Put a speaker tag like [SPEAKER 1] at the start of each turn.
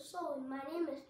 [SPEAKER 1] soul. My name is